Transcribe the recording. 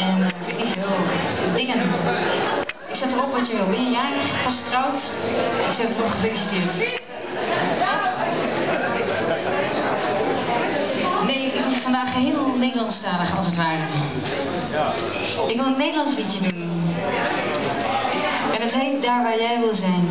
En eh, eh, ik wil dingen. Ik zet erop wat je wil. Ben jij? Pas getrouwd? Ik zet erop gefeliciteerd. Nee, ik doe vandaag heel Nederlandstalig als het ware. Ik wil een Nederlands liedje doen. En het heet Daar waar jij wil zijn.